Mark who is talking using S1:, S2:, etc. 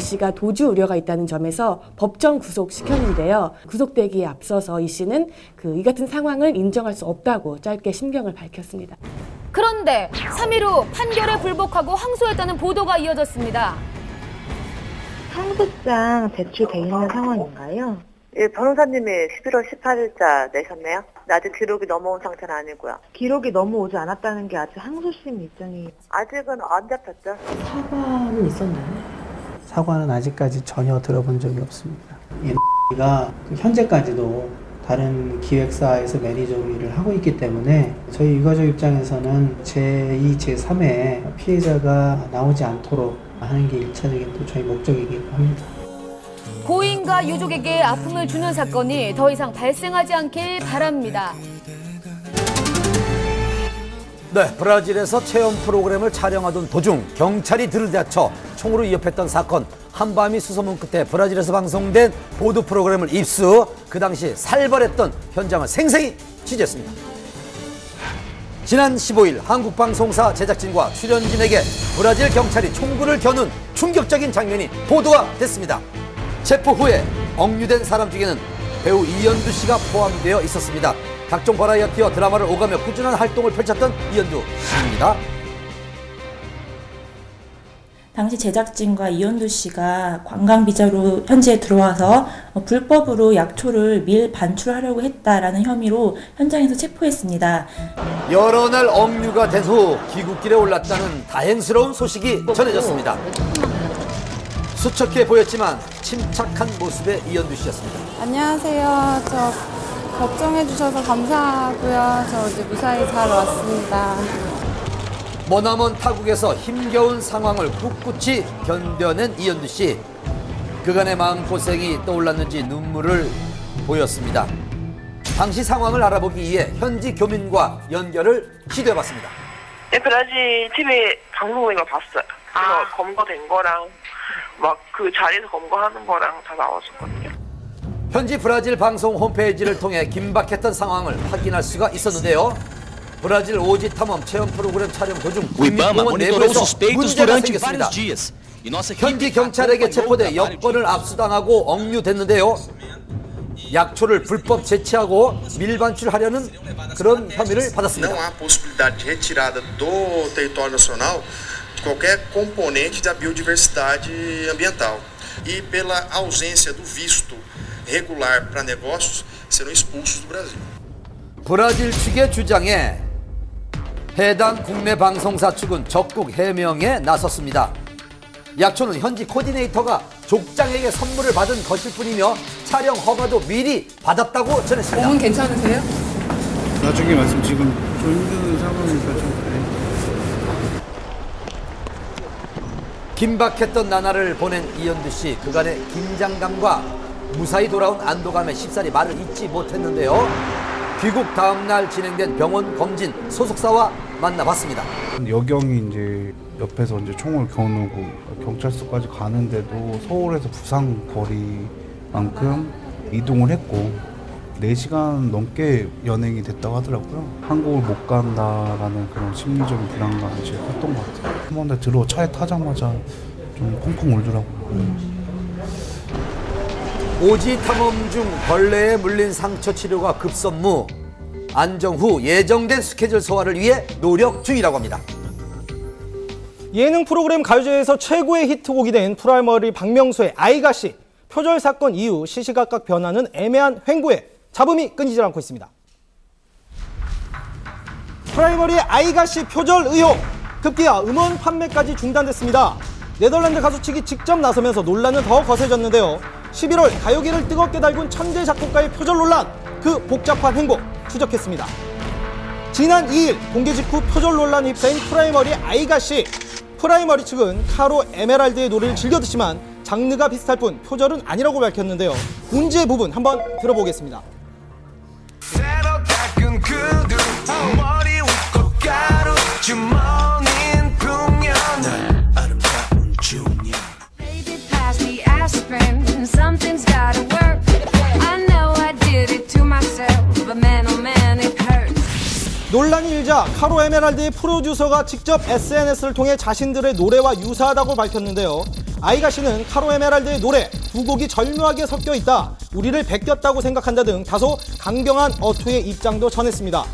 S1: 씨가 도주 우려가 있다는 점에서 법정 구속시켰는데요. 구속되기에 앞서서 이 씨는 그 이 같은 상황을 인정할 수 없다고 짧게 심경을 밝혔습니다.
S2: 그런데 3일 후 판결에 불복하고 항소했다는 보도가 이어졌습니다.
S3: 항소장 제출돼 있는 상황인가요?
S4: 예, 변호사님이 11월 18일자 내셨네요. 아직 기록이 넘어온 상태는 아니고요.
S3: 기록이 넘어오지 않았다는 게 아직 항소심 일정이
S4: 아직은 안 잡혔죠.
S1: 사과는 있었나요?
S5: 사과는 아직까지 전혀 들어본 적이 없습니다. 이가 현재까지도 다른 기획사에서 매니저로 일을 하고 있기 때문에 저희 유가족 입장에서는 제2, 제3의 피해자가 나오지 않도록 하는 게 1차적인 또 저희 목적이기도 합니다.
S2: 고인과 유족에게 아픔을 주는 사건이 더 이상 발생하지 않길 바랍니다.
S6: 네, 브라질에서 체험 프로그램을 촬영하던 도중 경찰이 들이닥쳐 총으로 위협했던 사건. 한밤이 수소문 끝에 브라질에서 방송된 보도 프로그램을 입수. 그 당시 살벌했던 현장을 생생히 취재했습니다. 지난 15일 한국 방송사 제작진과 출연진에게 브라질 경찰이 총구를 겨눈 충격적인 장면이 보도가 됐습니다. 체포 후에 억류된 사람 중에는 배우 이현두 씨가 포함되어 있었습니다. 각종 버라이어티와 드라마를 오가며 꾸준한 활동을 펼쳤던 이현두 씨입니다.
S7: 당시 제작진과 이현두 씨가 관광 비자로 현지에 들어와서 어, 불법으로 약초를 밀 반출하려고 했다라는 혐의로 현장에서 체포했습니다.
S6: 여러 날 억류가 된 후 귀국길에 올랐다는 다행스러운 소식이 전해졌습니다. 수척해 보였지만 침착한 모습의 이현두 씨였습니다.
S8: 안녕하세요. 저 걱정해 주셔서 감사하고요. 저 이제 무사히 잘 왔습니다.
S6: 머나먼 타국에서 힘겨운 상황을 꿋꿋이 견뎌낸 이현두 씨. 그간의 마음고생이 떠올랐는지 눈물을 보였습니다. 당시 상황을 알아보기 위해 현지 교민과 연결을 시도해봤습니다.
S9: 네, 브라질 TV 방송인 걸 봤어요. 그래서 검거된 거랑 막 그 자리에서 검거하는 거랑 다 나왔었거든요.
S6: 현지 브라질 방송 홈페이지를 통해 긴박했던 상황을 확인할 수가 있었는데요. 브라질 오지 탐험 체험 프로그램 촬영 도중
S10: monitorou
S6: 내부에서 문제가 생겼습니다.
S10: E
S6: 현지 경찰에게 체포돼 여권을 압수당하고 억류됐는데요. 약초를 불법 채취하고 밀반출하려는 그런 혐의를 받았습니다.
S11: Qualquer componente da biodiversidade ambiental. E pela ausência do visto regular para negócios, serão expulsos do Brasil.
S6: 브라질 측의 주장에 해당 국내 방송사 측은 적극 해명에 나섰습니다. 약초는 현지 코디네이터가 족장에게 선물을 받은 것일 뿐이며 촬영 허가도 미리 받았다고 전했습니다.
S8: 몸은 괜찮으세요?
S12: 나중에 말씀 지금 좀 힘든 상황이니까 좀 그래.
S6: 긴박했던 나날을 보낸 이현두 씨 그간의 긴장감과 무사히 돌아온 안도감에 쉽사리 말을 잇지 못했는데요. 귀국 다음 날 진행된 병원 검진 소속사와 만나봤습니다.
S12: 여경이 이제 옆에서 이제 총을 겨누고 경찰서까지 가는데도 서울에서 부산 거리만큼 이동을 했고 4시간 넘게 연행이 됐다고 하더라고요. 한국을 못 간다라는 그런 심리적인 불안감이 제일 컸던 것 같아요. 한 번에 들어 차에 타자마자 좀 콩콩 울더라고요.
S6: 오지 탐험 중 벌레에 물린 상처 치료가 급선무 안정 후 예정된 스케줄 소화를 위해 노력 중이라고 합니다.
S13: 예능 프로그램 가요제에서 최고의 히트곡이 된 프라이머리 박명수의 아이가 씨 표절 사건 이후 시시각각 변하는 애매한 행보에 잡음이 끊이질 않고 있습니다. 프라이머리 아이가 씨 표절 의혹 급기야 음원 판매까지 중단됐습니다. 네덜란드 가수 측이 직접 나서면서 논란은 더 거세졌는데요. 11월 가요계를 뜨겁게 달군 천재 작곡가의 표절 논란 그 복잡한 행보 추적했습니다. 지난 2일 공개 직후 표절 논란에 휩싸인 프라이머리 아이가 씨 프라이머리 측은 카로 에메랄드의 노래를 즐겨 듣지만 장르가 비슷할 뿐 표절은 아니라고 밝혔는데요. 문제 부분 한번 들어보겠습니다.
S14: Something's
S13: 논란이 일자 카로 에메랄드의 프로듀서가 직접 SNS를 통해 자신들의 노래와 유사하다고 밝혔는데요. 아이가 씨는 카로 에메랄드의 노래 두 곡이 절묘하게 섞여 있다. 우리를 베꼈다고 생각한다 등 다소 강경한 어투의 입장도 전했습니다.